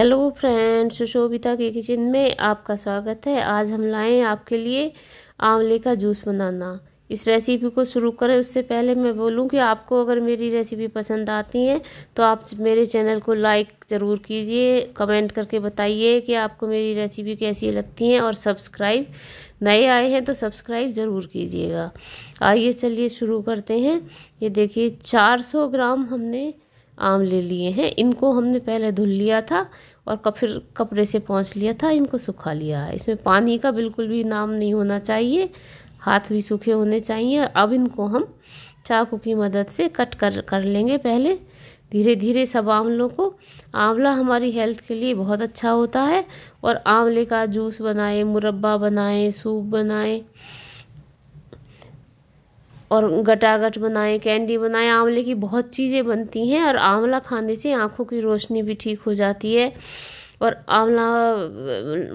Hello friends सुशोभिता के kitchen में आपका स्वागत है। आज हम लाए आपके लिए आंवले का जूस बनाना। इस रेसिपी को शुरू करें, उससे पहले मैं बोलूँ कि आपको अगर मेरी रेसिपी पसंद आती है तो आप मेरे चैनल को लाइक ज़रूर कीजिए कमेंट करके बताइए कि आपको मेरी रेसिपी कैसी लगती है और सब्सक्राइब नए आए हैं तो सब्सक्राइब ज़रूर कीजिएगा। आइए चलिए शुरू करते हैं। ये देखिए 400 ग्राम हमने आम ले लिए हैं। इनको हमने पहले धुल लिया था और फिर कपड़े से पहुँच लिया था, इनको सुखा लिया है। इसमें पानी का बिल्कुल भी नाम नहीं होना चाहिए, हाथ भी सूखे होने चाहिए अब इनको हम चाकू की मदद से कट कर कर लेंगे पहले। धीरे धीरे सब आंवलों को, आंवला हमारी हेल्थ के लिए बहुत अच्छा होता है और आंवले का जूस बनाए, मुरब्बा बनाए, सूप बनाए और गटागट बनाए कैंडी बनाए, आंवले की बहुत चीज़ें बनती हैं और आंवला खाने से आँखों की रोशनी भी ठीक हो जाती है। और आंवला,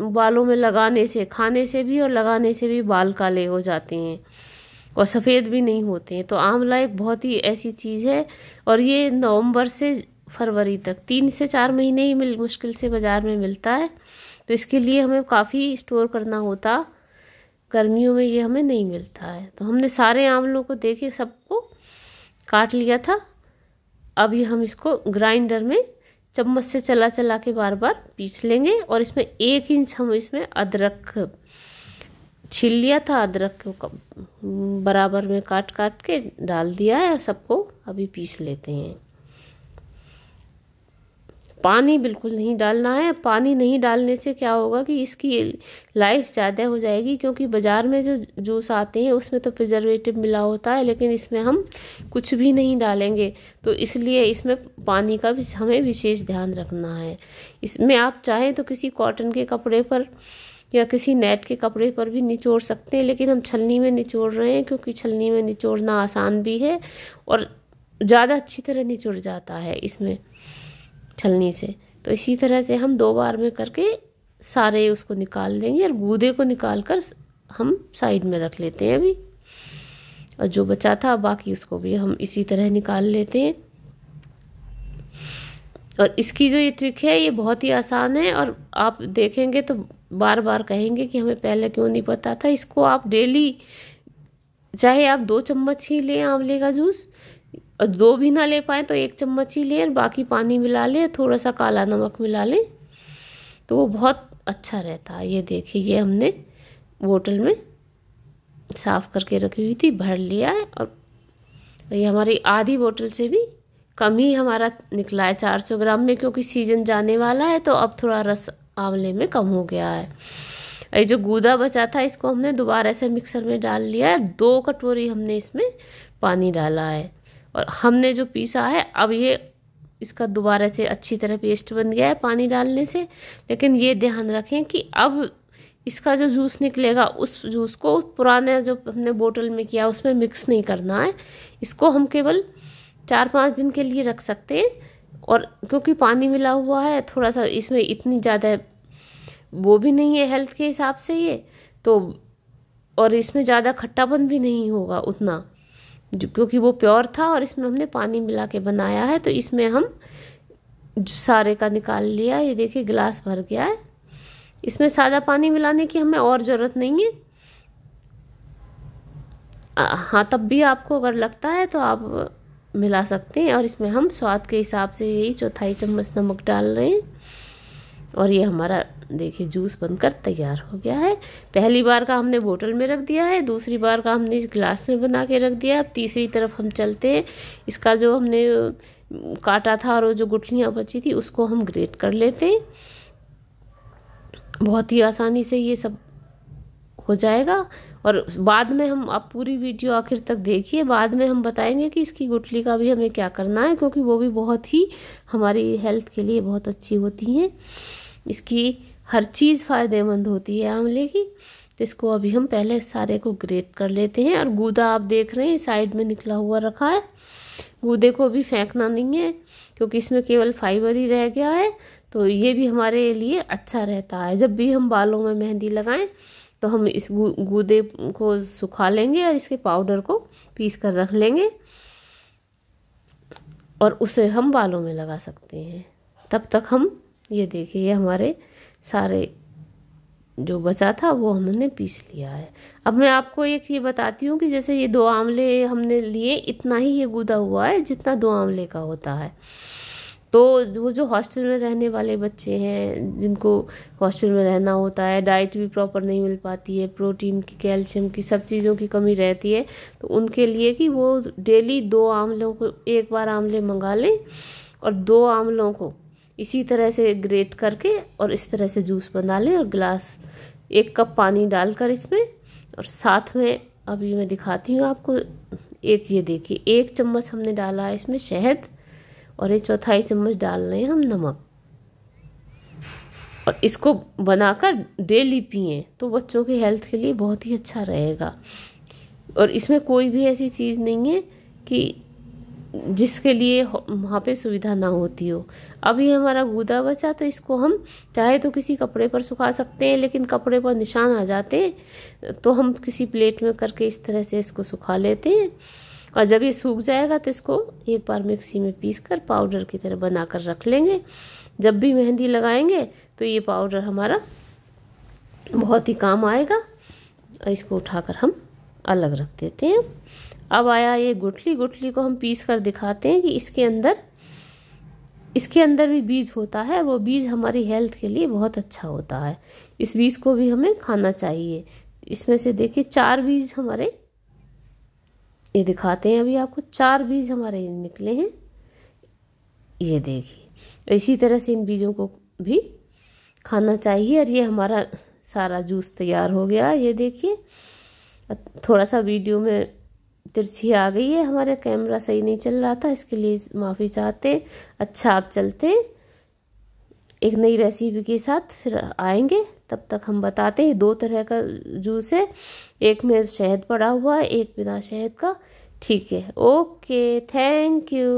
बालों में लगाने से, खाने से भी और लगाने से भी बाल काले हो जाते हैं और सफ़ेद भी नहीं होते हैं। तो आंवला एक बहुत ही ऐसी चीज़ है और ये नवंबर से फरवरी तक, तीन से चार महीने ही मिल, मुश्किल से बाज़ार में मिलता है। तो इसके लिए हमें काफ़ी स्टोर करना होता गर्मियों में ये हमें नहीं मिलता है। तो हमने सारे आंवलों को देखे, सबको काट लिया था। अभी हम इसको ग्राइंडर में चम्मच से चला चला के बार बार पीस लेंगे और इसमें एक इंच हम इसमें अदरक छील लिया था। अदरक को बराबर में काट काट के डाल दिया है सबको अभी पीस लेते हैं। पानी बिल्कुल नहीं डालना है। पानी नहीं डालने से क्या होगा कि इसकी लाइफ ज़्यादा हो जाएगी, क्योंकि बाज़ार में जो जूस आते हैं, उसमें तो प्रिजर्वेटिव मिला होता है, लेकिन इसमें हम कुछ भी नहीं डालेंगे। तो इसलिए इसमें पानी का भी, हमें विशेष ध्यान रखना है। इसमें आप चाहें तो किसी कॉटन के कपड़े पर या किसी नेट के कपड़े पर भी निचोड़ सकते हैं, लेकिन हम छलनी में निचोड़ रहे हैं, क्योंकि छलनी में निचोड़ना आसान भी है और ज़्यादा अच्छी तरह निचोड़ जाता है इसमें। छलनी से। तो इसी तरह से हम दो बार में करके सारे उसको निकाल देंगे और गूदे को निकाल कर हम साइड में रख लेते हैं अभी। और जो बचा था बाकी उसको भी हम इसी तरह निकाल लेते हैं। और इसकी जो ये ट्रिक है, ये बहुत ही आसान है और आप देखेंगे तो बार बार कहेंगे कि हमें पहले क्यों नहीं पता था। इसको आप डेली चाहे आप दो चम्मच ही लें आंवले का जूस और दो भी ना ले पाए तो एक चम्मच ही लें बाकी पानी मिला लें, थोड़ा सा काला नमक मिला लें। तो वो बहुत अच्छा रहता है। ये देखिए, ये हमने बोतल में साफ़ करके रखी हुई थी, भर लिया है और ये हमारी आधी बोतल से भी कम ही हमारा निकला है चार सौ ग्राम में, क्योंकि सीज़न जाने वाला है तो अब थोड़ा रस आंवले में कम हो गया है। ये जो गूदा बचा था, इसको हमने दोबारा से मिक्सर में डाल लिया है। दो कटोरी हमने इसमें पानी डाला है। और हमने जो पीसा है, अब ये इसका दोबारा से अच्छी तरह पेस्ट बन गया है पानी डालने से। लेकिन ये ध्यान रखें कि अब इसका जो जूस निकलेगा, उस जूस को पुराने जो हमने बोतल में किया, उसमें मिक्स नहीं करना है। इसको हम केवल चार पाँच दिन के लिए रख सकते हैं। और क्योंकि पानी मिला हुआ है थोड़ा सा इसमें इतनी ज़्यादा वो भी नहीं है हेल्थ के हिसाब से ये तो और इसमें ज़्यादा खट्टापन भी नहीं होगा उतना। क्योंकि वो प्योर था और इसमें हमने पानी मिला के बनाया है तो इसमें हम सारे का निकाल लिया, ये देखिए, गिलास भर गया है। इसमें सादा पानी मिलाने की हमें और ज़रूरत नहीं है। हाँ तब भी आपको अगर लगता है तो आप मिला सकते हैं और इसमें हम स्वाद के हिसाब से यही चौथाई चम्मच नमक डाल रहे हैं। और ये हमारा, देखिए, जूस बनकर तैयार हो गया है। पहली बार का हमने बोतल में रख दिया है, दूसरी बार का हमने इस गिलास में बना के रख दिया अब तीसरी तरफ़ हम चलते हैं। इसका जो हमने काटा था और जो गुठलियाँ बची थी, उसको हम ग्रेट कर लेते हैं। बहुत ही आसानी से ये सब हो जाएगा। और बाद में हम, आप पूरी वीडियो आखिर तक देखिए। बाद में हम बताएँगे कि इसकी गुठली का भी हमें क्या करना है, क्योंकि वो भी बहुत ही हमारी हेल्थ के लिए बहुत अच्छी होती हैं। इसकी हर चीज़ फ़ायदेमंद होती है आंवले की। तो इसको अभी हम पहले सारे को ग्रेट कर लेते हैं और गूदा आप देख रहे हैं, साइड में निकला हुआ रखा है। गूदे को भी फेंकना नहीं है, क्योंकि इसमें केवल फाइबर ही रह गया है। तो ये भी हमारे लिए अच्छा रहता है। जब भी हम बालों में मेहंदी लगाएँ तो हम इस गूदे को सुखा लेंगे और इसके पाउडर को पीस कर रख लेंगे। और उसे हम बालों में लगा सकते हैं। तब तक हम ये देखिए, ये हमारे सारे जो बचा था, वो हमने पीस लिया है। अब मैं आपको एक ये बताती हूँ कि जैसे ये दो आंवले हमने लिए, इतना ही ये गुदा हुआ है जितना दो आंवले का होता है। तो वो जो हॉस्टल में रहने वाले बच्चे हैं, जिनको हॉस्टल में रहना होता है, डाइट भी प्रॉपर नहीं मिल पाती है, प्रोटीन की, कैल्शियम की, सब चीज़ों की कमी रहती है तो उनके लिए कि वो डेली दो आंवलों को एक बार आंवले मंगा लें और दो आंवलों को इसी तरह से ग्रेट करके और इस तरह से जूस बना लें और गिलास एक कप पानी डालकर इसमें। और साथ में अभी मैं दिखाती हूँ आपको, एक ये देखिए, एक चम्मच हमने डाला है इसमें शहद और ये चौथाई चम्मच डाल रहे हैं हम नमक। और इसको बनाकर डेली पिए तो बच्चों की हेल्थ के लिए बहुत ही अच्छा रहेगा। और इसमें कोई भी ऐसी चीज़ नहीं है कि जिसके लिए वहाँ पे सुविधा ना होती हो। अभी हमारा गूदा बचा तो इसको हम चाहे तो किसी कपड़े पर सुखा सकते हैं, लेकिन कपड़े पर निशान आ जाते हैं तो हम किसी प्लेट में करके इस तरह से इसको सुखा लेते हैं। और जब ये सूख जाएगा तो इसको एक बार मिक्सी में पीस कर पाउडर की तरह बना कर रख लेंगे। जब भी मेहंदी लगाएँगे तो ये पाउडर हमारा बहुत ही काम आएगा। इसको उठाकर हम अलग रख देते हैं। अब आया ये गुठली गुठली को हम पीस कर दिखाते हैं कि इसके अंदर इसके अंदर भी बीज होता है वो बीज हमारी हेल्थ के लिए बहुत अच्छा होता है। इस बीज को भी हमें खाना चाहिए। इसमें से देखिए, चार बीज हमारे, ये दिखाते हैं अभी आपको, चार बीज हमारे निकले हैं। ये देखिए, इसी तरह से इन बीजों को भी खाना चाहिए और ये हमारा सारा जूस तैयार हो गया। ये देखिए, थोड़ा सा वीडियो में तिरछी आ गई है। हमारा कैमरा सही नहीं चल रहा था, इसके लिए माफ़ी चाहते अच्छा आप चलते। एक नई रेसिपी के साथ फिर आएँगे, तब तक हम बताते हैं। दो तरह का जूस है। एक में शहद पड़ा हुआ है, एक बिना शहद का। ठीक है। Okay thank you